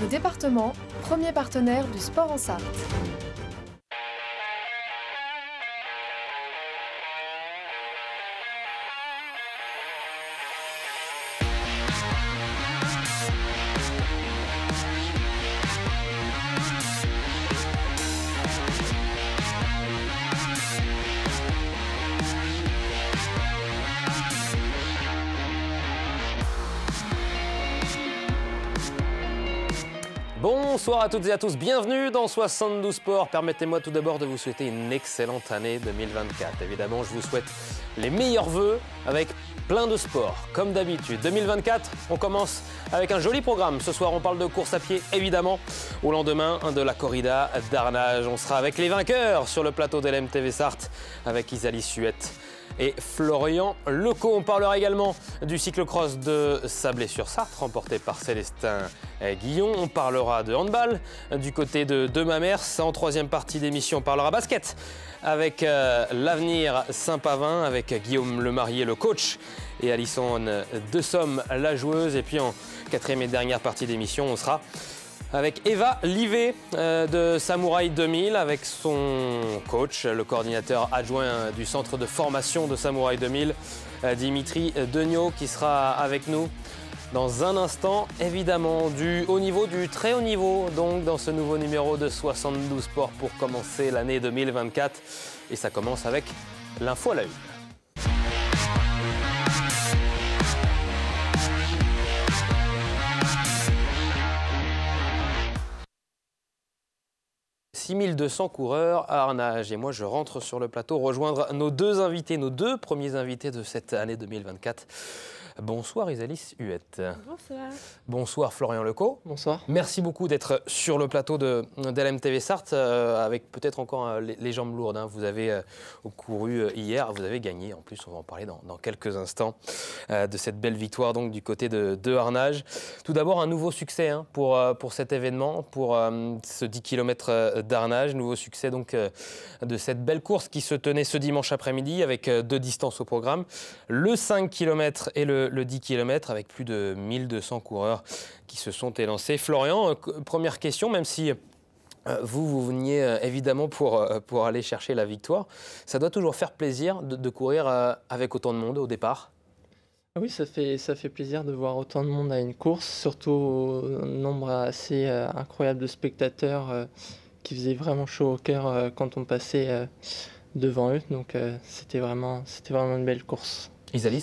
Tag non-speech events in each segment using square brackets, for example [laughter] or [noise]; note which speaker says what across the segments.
Speaker 1: Le département, premier partenaire du sport en Sarthe.
Speaker 2: Bonsoir à toutes et à tous, bienvenue dans 72 Sports. Permettez-moi tout d'abord de vous souhaiter une excellente année 2024. Évidemment, je vous souhaite les meilleurs vœux avec plein de sports, comme d'habitude. 2024, on commence avec un joli programme. Ce soir, on parle de course à pied, évidemment. Au lendemain de la corrida d'Arnage, on sera avec les vainqueurs sur le plateau de l'MTV Sarthe, avec Isalie Suette et Florian Leco. On parlera également du cyclocross de Sablé-sur-Sarthe, remporté par Célestin Guillon. On parlera de handball du côté de, de Mamers. En troisième partie d'émission, on parlera basket avec euh, l'avenir Saint-Pavin, avec Guillaume Lemarié, le coach, et Alison De Somme, la joueuse. Et puis en quatrième et dernière partie d'émission, on sera avec Eva Livet euh, de Samouraï 2000, avec son coach, le coordinateur adjoint du centre de formation de Samouraï 2000, euh, Dimitri Degnaud, qui sera avec nous dans un instant, évidemment, du haut niveau, du très haut niveau, donc dans ce nouveau numéro de 72 Sports pour commencer l'année 2024. Et ça commence avec l'info à la une. « 6200 coureurs à Arnage. Et moi, je rentre sur le plateau rejoindre nos deux invités, nos deux premiers invités de cette année 2024. Bonsoir Isalis Huette.
Speaker 3: Bonsoir.
Speaker 2: Bonsoir Florian Leco.
Speaker 4: Bonsoir.
Speaker 2: Merci beaucoup d'être sur le plateau de d'LMTV Sarthe euh, avec peut-être encore euh, les, les jambes lourdes. hein. Vous avez euh, couru euh, hier, vous avez gagné. En plus, on va en parler dans, dans quelques instants euh, de cette belle victoire donc du côté de, de Arnage. Tout d'abord, un nouveau succès hein, pour, euh, pour cet événement, pour euh, ce 10 km d'Arnage. Nouveau succès donc euh, de cette belle course qui se tenait ce dimanche après-midi avec euh, deux distances au programme. Le 5 km et le, le 10 km avec plus de 1200 coureurs qui se sont élancés. Florian, euh, première question, même si euh, vous, vous veniez euh, évidemment pour, pour aller chercher la victoire, ça doit toujours faire plaisir de, courir avec autant de monde au départ?
Speaker 4: Ah Oui, ça fait, ça fait plaisir de voir autant de monde à une course, surtout un nombre assez incroyable de spectateurs qui faisaient vraiment chaud au cœur quand on passait devant eux. Donc c'était vraiment, c'était vraiment une belle course.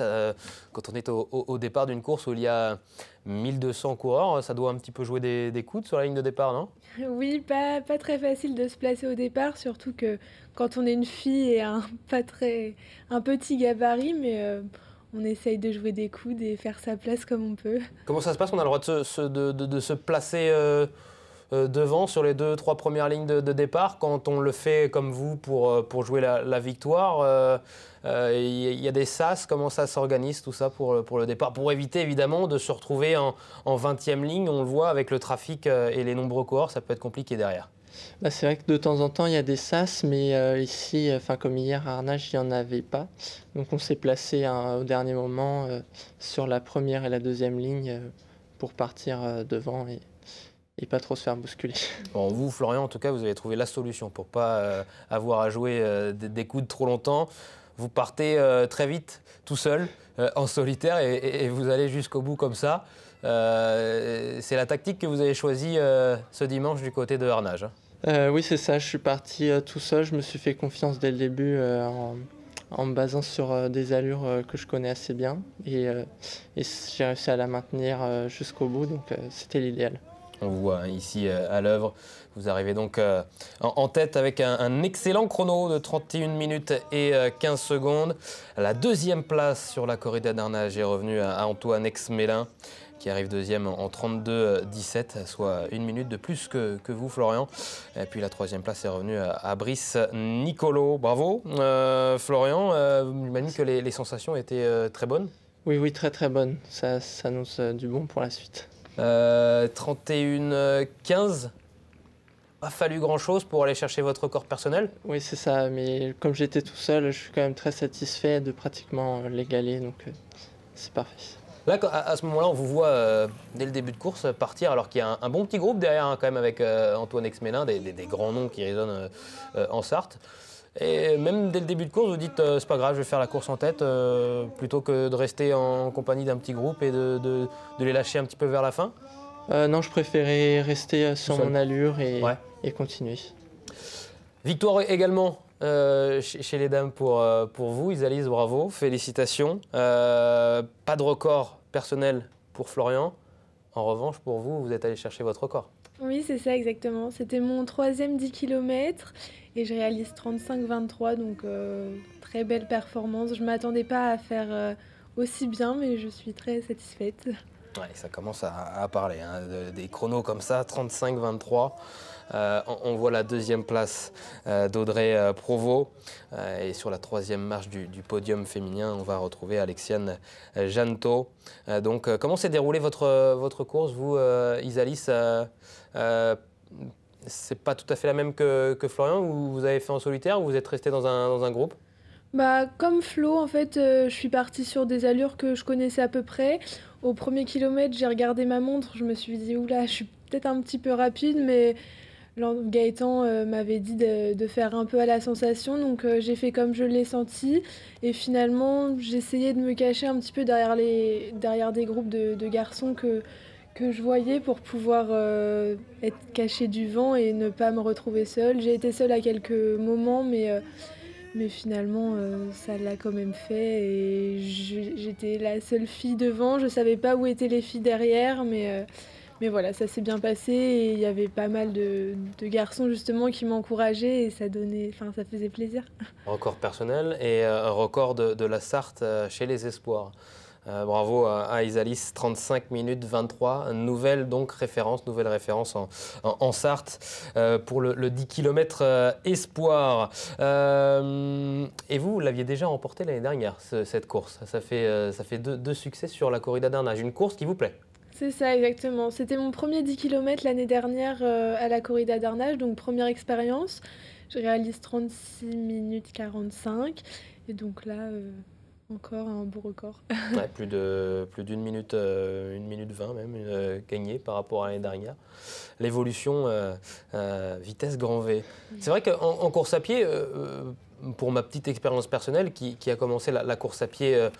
Speaker 2: Euh, quand on est au, départ d'une course où il y a 1200 coureurs, ça doit un petit peu jouer des, des coudes sur la ligne de départ, non?
Speaker 3: Oui, pas, pas très facile de se placer au départ, surtout que quand on est une fille et un [laughs] pas très un petit gabarit, mais euh, on essaye de jouer des coudes et faire sa place comme on peut.
Speaker 2: Comment ça se passe? On a le droit de se, de, de- de se placer euh, devant sur les deux, trois premières lignes de, départ quand on le fait comme vous pour, euh, pour jouer la, victoire. euh, euh, Il y, a des sas, comment ça s'organise tout ça pour, pour le départ Pour éviter évidemment de se retrouver en, en 20e ligne, on le voit avec le trafic euh, et les nombreux coureurs, ça peut être compliqué derrière.
Speaker 4: Bah, c'est vrai que de temps en temps il y a des sas, mais euh, ici, euh, enfin comme hier à Arnage, il n'y en avait pas. Donc on s'est placé hein, au dernier moment euh, sur la première et la deuxième ligne euh, pour partir euh, devant et, et pas trop se faire bousculer. [laughs]
Speaker 2: Bon, vous, Florian, en tout cas, vous avez trouvé la solution pour pas euh, avoir à jouer euh, des, des coudes trop longtemps. Vous partez euh, très vite, tout seul, en solitaire, et, et- et vous allez jusqu'au bout comme ça. C'est la tactique que vous avez choisie ce dimanche du côté de Arnage. hein.
Speaker 4: Oui, c'est ça. Je suis parti tout seul. Je me suis fait confiance dès le début en, en me basant sur des allures que je connais assez bien. Et, et j'ai réussi à la maintenir jusqu'au bout, donc c'était l'idéal.
Speaker 2: On vous voit hein, ici euh, à l'œuvre. Vous arrivez donc euh, en, tête avec un, excellent chrono de 31 minutes et euh, 15 secondes. La deuxième place sur la corrida d'Arnage est revenue à, Antoine Exmélin qui arrive deuxième en 32-17, soit une minute de plus que, vous, Florian. Et puis la troisième place est revenue à, Brice Nicolo. Bravo, euh, Florian. Euh, J'imagine que les, sensations étaient euh, très bonnes.
Speaker 4: Oui, oui, très très bonne. Ça, ça annonce euh, du bon pour la suite.
Speaker 2: Euh, 31-15, pas fallu grand-chose pour aller chercher votre record personnel.
Speaker 4: Oui, c'est ça. Mais comme j'étais tout seul, je suis quand même très satisfait de pratiquement l'égaler, donc euh, c'est parfait.
Speaker 2: Là, à, ce moment-là, on vous voit euh, dès le début de course partir, alors qu'il y a un, bon petit groupe derrière, hein, quand même, avec euh, Antoine Exmélin, des, des, grands noms qui résonnent en Sarthe. Et même dès le début de course, vous dites c'est pas grave, je vais faire la course en tête, plutôt que de rester en compagnie d'un petit groupe et de, les lâcher un petit peu vers la fin?
Speaker 4: Non, je préférais rester sur mon allure et, et continuer.
Speaker 2: Victoire également euh, chez les dames pour, euh, pour vous. Isalis, bravo, félicitations. Euh, pas de record personnel pour Florian. En revanche, pour vous, vous êtes allé chercher votre record.
Speaker 3: Oui, c'est ça exactement. C'était mon troisième 10 km et je réalise 35-23, donc très belle performance. Je ne m'attendais pas à faire aussi bien, mais je suis très satisfaite.
Speaker 2: Ouais, ça commence à, parler. Hein, des chronos comme ça, 35-23. Euh, on, voit la deuxième place euh, d'Audrey euh, Provo. et sur la troisième marche du, podium féminin, on va retrouver Alexiane Janto. donc, comment s'est déroulée votre, votre course, vous, Isalis c'est pas tout à fait la même que, Florian ou vous avez fait en solitaire ou vous êtes resté dans un, dans un groupe?
Speaker 3: Bah, comme Flo, en fait, je suis partie sur des allures que je connaissais à peu près. Au premier kilomètre, j'ai regardé ma montre, je me suis dit, oula, je suis peut-être un petit peu rapide, mais Gaëtan euh, m'avait dit de, faire un peu à la sensation, donc euh, j'ai fait comme je l'ai senti. Et finalement, j'essayais de me cacher un petit peu derrière, les, derrière des groupes de, garçons que, je voyais pour pouvoir euh, être caché du vent et ne pas me retrouver seule. J'ai été seule à quelques moments, mais, mais finalement, ça l'a quand même fait. Et j'étais la seule fille devant. Je savais pas où étaient les filles derrière, mais mais voilà, ça s'est bien passé et il y avait pas mal de, garçons justement qui m'encourageaient et ça donnait, ça faisait plaisir.
Speaker 2: Record personnel et euh, record de, la Sarthe euh, chez les Espoirs. Euh, bravo à, Isalis, 35 minutes 23. Nouvelle donc référence, nouvelle référence en, Sarthe pour le, 10 km espoir. et vous, vous l'aviez déjà remporté l'année dernière, cette course. Ça fait, deux, succès sur la corrida d'Arnage. Une course qui vous plaît
Speaker 3: c'est ça, exactement. C'était mon premier 10 km l'année dernière euh, à la corrida d'Arnage, donc première expérience. Je réalise 36 minutes 45. Et donc là, euh, encore un beau record. [laughs]
Speaker 2: plus de plus d'une minute, euh, une minute 20 même, gagnée par rapport à l'année dernière. L'évolution, vitesse grand V. C'est vrai qu'en course à pied, pour ma petite expérience personnelle qui, a commencé la, course à pied euh,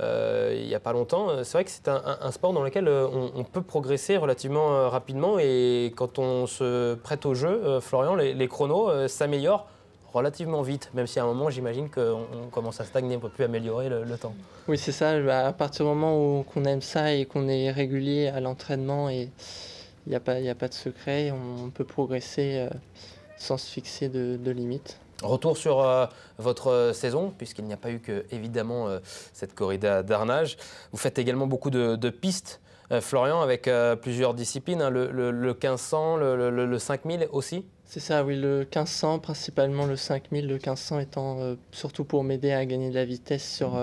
Speaker 2: euh, il n'y a pas longtemps, euh, c'est vrai que c'est un, sport dans lequel on, peut progresser relativement rapidement et quand on se prête au jeu, Florian, les, chronos s'améliorent relativement vite, même si à un moment j'imagine qu'on commence à stagner, on ne peut plus améliorer le, temps.
Speaker 4: Oui c'est ça, bah, à partir du moment où on aime ça et qu'on est régulier à l'entraînement et il n'y a, pas, a pas de secret, on peut progresser sans se fixer de limites.
Speaker 2: Retour sur euh, votre euh, saison, puisqu'il n'y a pas eu que évidemment euh, cette corrida d'arnage. Vous faites également beaucoup de, pistes, Florian, avec plusieurs disciplines, hein, le, 1500, le, 5000 aussi?
Speaker 4: C'est ça, oui, le 1500, principalement le 5000, le 1500 étant surtout pour m'aider à gagner de la vitesse sur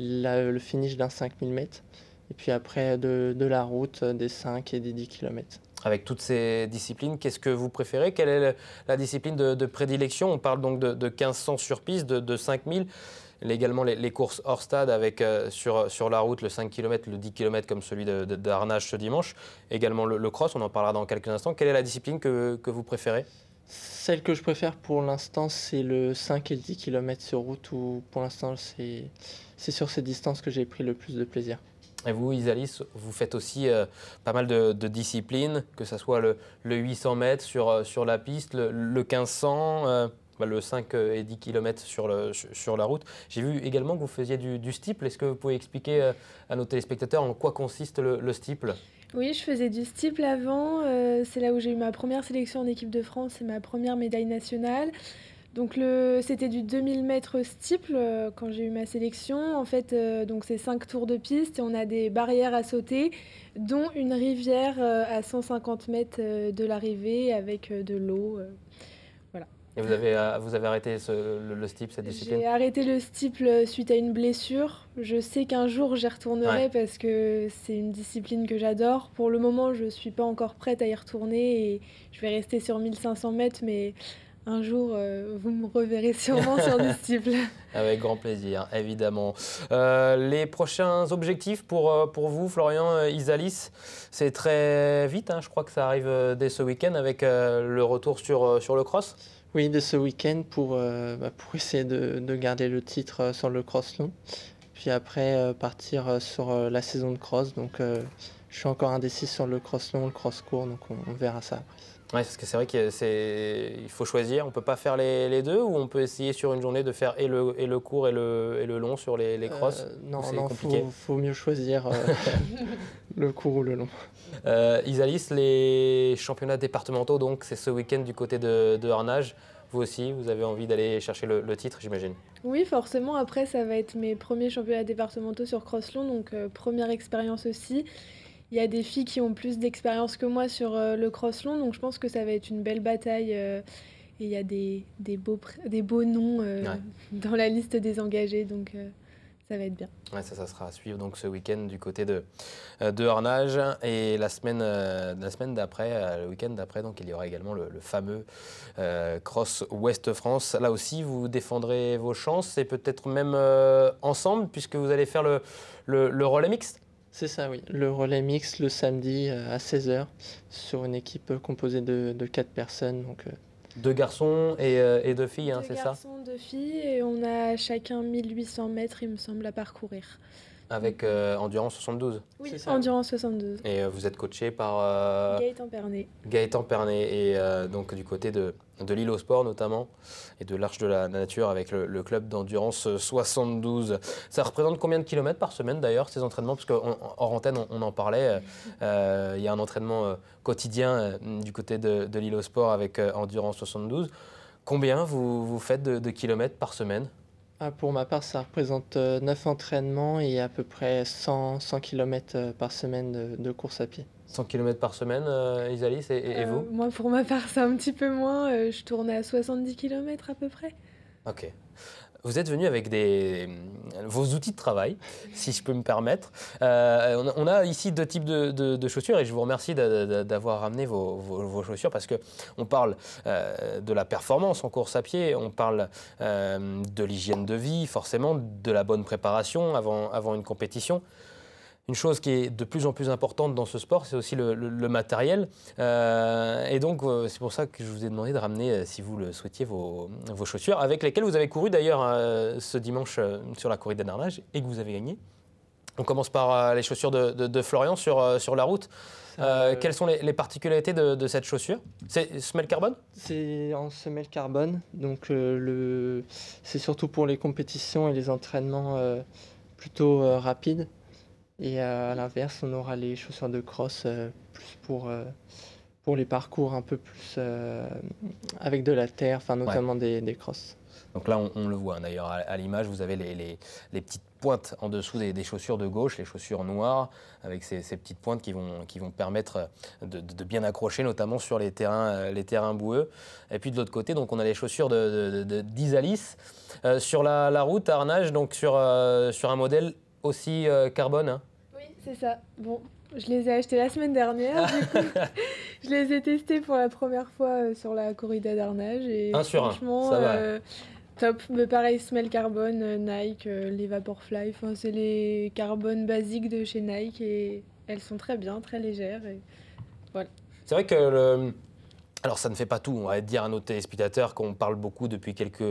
Speaker 4: le finish d'un 5000 mètres. Et puis après, de, de la route, des 5 et des 10 km
Speaker 2: avec toutes ces disciplines, qu'est-ce que vous préférez? Quelle est la discipline de, prédilection? On parle donc de, de 1500 sur piste, de, de 5000 également les, courses hors stade avec euh, sur, sur la route le 5 km, le 10 km comme celui d'Arnage ce dimanche, également le, cross, on en parlera dans quelques instants. Quelle est la discipline que, que vous préférez?
Speaker 4: Celle que je préfère pour l'instant, c'est le 5 et le 10 km sur route, où pour l'instant, c'est sur ces distances que j'ai pris le plus de plaisir.
Speaker 2: Et vous, Isalis, vous faites aussi euh, pas mal de, disciplines, que ce soit le, 800 mètres sur, euh, sur la piste, le, 1500, le 5 euh, bah, et 10 km sur, le, la route. J'ai vu également que vous faisiez du, du. Est-ce que vous pouvez expliquer à nos téléspectateurs en quoi consiste le, le
Speaker 3: oui, je faisais du steeple avant. c'est là où j'ai eu ma première sélection en équipe de France et ma première médaille nationale. Donc c'était du 2000 mètres steeple euh, quand j'ai eu ma sélection. En fait, euh, donc c'est 5 tours de piste et on a des barrières à sauter, dont une rivière euh, à 150 mètres de l'arrivée avec de l'eau.
Speaker 2: Et vous avez, vous avez arrêté le, steeple, cette discipline
Speaker 3: J'ai arrêté le steeple suite à une blessure. Je sais qu'un jour j'y retournerai parce que c'est une discipline que j'adore. Pour le moment, je ne suis pas encore prête à y retourner et je vais rester sur 1500 mètres, mais un jour, euh, vous me reverrez sûrement sur du steeple. [laughs]
Speaker 2: Avec grand plaisir, évidemment. Euh, les prochains objectifs pour, euh, pour vous, Florian Isalis, c'est très vite. Hein, je crois que ça arrive dès ce week-end avec le retour sur, sur le cross.
Speaker 4: Oui, dès ce week-end pour, bah, pour essayer de, de, garder le titre sur le cross long. Puis après, partir sur la saison de cross. Donc, je suis encore indécis sur le cross long, le cross court. Donc, on, on verra ça après.
Speaker 2: Oui, parce que c'est vrai qu'il faut choisir. On ne peut pas faire les, deux ou on peut essayer sur une journée de faire et le, et le court et le, et le long sur les, les crosses? euh,
Speaker 4: Non, non, il faut, mieux choisir euh, [laughs] le court ou le long.
Speaker 2: Euh, Isalis, les championnats départementaux, donc c'est ce week-end du côté de, de Harnage. Vous aussi, vous avez envie d'aller chercher le, titre, j'imagine?
Speaker 3: Oui, forcément. Après, ça va être mes premiers championnats départementaux sur cross-long, donc première expérience aussi. Il y a des filles qui ont plus d'expérience que moi sur euh, le cross-long, donc je pense que ça va être une belle bataille. Euh, et il y a des, des, beaux, des beaux noms euh, [laughs] dans la liste des engagés, donc ça va être bien.
Speaker 2: Ouais, ça, ça sera à suivre donc ce week-end du côté de, de Hornage. Et la semaine, la semaine d'après, le week-end d'après, donc il y aura également le, fameux Cross Ouest France. Là aussi, vous défendrez vos chances et peut-être même ensemble, puisque vous allez faire le, le, le relais mixte.
Speaker 4: C'est ça, oui. Le relais mix le samedi euh, à 16h sur une équipe composée de, de 4 personnes. Donc,
Speaker 2: euh, deux garçons et, euh, et deux filles, hein, c'est ça? Deux
Speaker 3: garçons, deux filles, et on a chacun 1800 mètres, il me semble, à parcourir.
Speaker 2: Avec euh, Endurance 72
Speaker 3: Oui, Endurance 72.
Speaker 2: Et euh, vous êtes coaché par euh,
Speaker 3: Gaëtan Pernet.
Speaker 2: Gaëtan Pernet, et donc du côté de, de l'île au sport notamment, et de l'Arche de la Nature avec le, club d'Endurance 72. Ça représente combien de kilomètres par semaine d'ailleurs ces entraînements? Parce qu'en antenne, on, en parlait, il y a un entraînement quotidien du côté de, de l'île au sport avec Endurance 72. Combien vous, vous faites de kilomètres par semaine?
Speaker 4: Ah, pour ma part, ça représente 9 euh, entraînements et à peu près 100, 100 km par semaine de, course à pied.
Speaker 2: 100 km par semaine, euh, Isalis, et, euh, vous
Speaker 3: Moi, pour ma part, c'est un petit peu moins. je tourne à 70 km à peu près.
Speaker 2: Ok. Vous êtes venu avec des, vos outils de travail, [laughs] si je peux me permettre. Euh, on, a, ici deux types de, chaussures et je vous remercie d'avoir ramené vos, chaussures parce qu'on parle euh, de la performance en course à pied, on parle euh, de l'hygiène de vie, forcément, de la bonne préparation avant une compétition. Une chose qui est de plus en plus importante dans ce sport, c'est aussi le, matériel. Euh, et donc, euh, c'est pour ça que je vous ai demandé de ramener, euh, si vous le souhaitiez, vos, chaussures, avec lesquelles vous avez couru d'ailleurs ce dimanche sur la corrida d'Arnage et que vous avez gagné. On commence par les chaussures de, Florian sur, sur la route. quelles sont les, particularités de, cette chaussure? C'est semelle carbone?
Speaker 4: C'est en semelle carbone, donc le, c'est surtout pour les compétitions et les entraînements plutôt rapides. Et à l'inverse, on aura les chaussures de cross euh, plus pour, euh, pour les parcours un peu plus euh, avec de la terre, enfin notamment des, des crosses.
Speaker 2: Donc là, on, le voit hein, d'ailleurs à, l'image, vous avez les, les, petites pointes en dessous des, chaussures de gauche, les chaussures noires, avec ces, petites pointes qui vont, qui vont permettre de, de, bien accrocher, notamment sur les terrains, les terrains boueux. Et puis de l'autre côté, donc on a les chaussures d'Isalis sur la, la, route à Arnage, donc sur, sur un modèle aussi euh, carbone hein
Speaker 3: Oui, c'est ça. Bon, je les ai achetés la semaine dernière. du coup, [laughs] je les ai testés pour la première fois euh, sur la corrida d'Arnage. Et
Speaker 2: un sur
Speaker 3: franchement,
Speaker 2: un, ça
Speaker 3: euh, top. Mais pareil, Smell Carbone, Nike, les Vaporfly. Enfin, c'est les carbones basiques de chez Nike et elles sont très bien, très légères. Et voilà.
Speaker 2: C'est vrai que le, alors ça ne fait pas tout, on va dire à nos téléspectateurs qu'on parle beaucoup depuis quelques,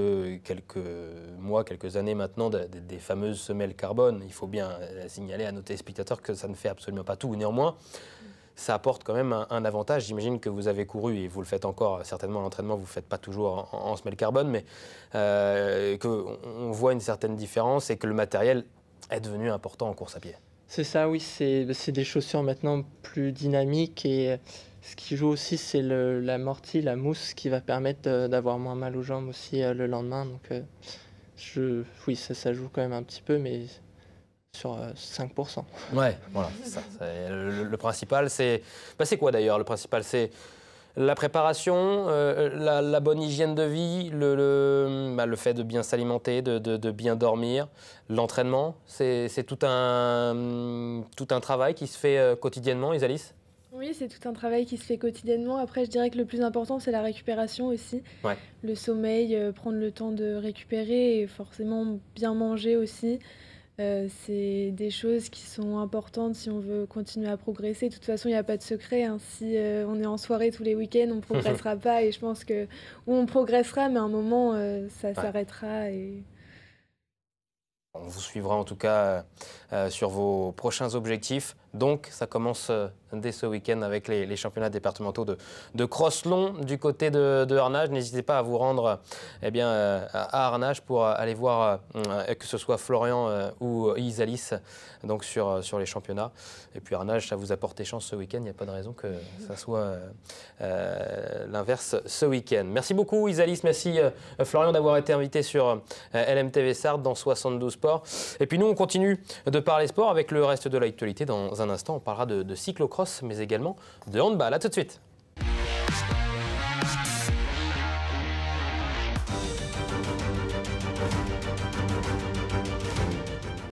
Speaker 2: mois, quelques années maintenant des fameuses semelles carbone. Il faut bien euh, signaler à nos téléspectateurs que ça ne fait absolument pas tout. Néanmoins, ça apporte quand même un, avantage. J'imagine que vous avez couru, et vous le faites encore certainement l'entraînement, vous ne faites pas toujours en, en semelle carbone, mais euh, qu'on voit une certaine différence et que le matériel est devenu important en course à pied.
Speaker 4: C'est ça, oui, c'est des chaussures maintenant plus dynamiques et ce qui joue aussi, c'est l'amorti, la mousse qui va permettre d'avoir moins mal aux jambes aussi euh, le lendemain. Donc, euh, je, oui, ça, ça joue quand même un petit peu, mais sur 5%.
Speaker 2: Euh, ouais, voilà, ça. Le, principal, c'est. Bah, c'est quoi d'ailleurs Le principal, c'est la préparation, la, bonne hygiène de vie, le, le, bah, le fait de bien s'alimenter, de, de, de, bien dormir, l'entraînement. C'est tout un, tout un travail qui se fait quotidiennement, Isalis
Speaker 3: Oui, c'est tout un travail qui se fait quotidiennement. Après, je dirais que le plus important, c'est la récupération aussi. Le sommeil, euh, prendre le temps de récupérer et forcément bien manger aussi. Euh, c'est des choses qui sont importantes si on veut continuer à progresser. De toute façon, il n'y a pas de secret. hein. Si euh, on est en soirée tous les week-ends, on ne progressera [laughs] pas. Et je pense que ou on progressera, mais à un moment, euh, ça s'arrêtera. Et
Speaker 2: On vous suivra en tout cas sur vos prochains objectifs. Donc, ça commence euh, dès ce week-end avec les, championnats départementaux de, de cross long du côté de, de Arnage. N'hésitez pas à vous rendre eh bien, euh, à Arnage pour aller voir euh, que ce soit Florian euh, ou Isalis donc sur, euh, sur les championnats. Et puis Arnage, ça vous a porté chance ce week-end. Il n'y a pas de raison que ça soit euh, euh, l'inverse ce week-end. Merci beaucoup Isalis, merci euh, Florian d'avoir été invité sur euh, LMTV Sardes dans 72 Sports. Et puis nous, on continue de parler sport avec le reste de l'actualité. Dans un instant, on parlera de, de cyclocross, mais également de handball. À tout de suite.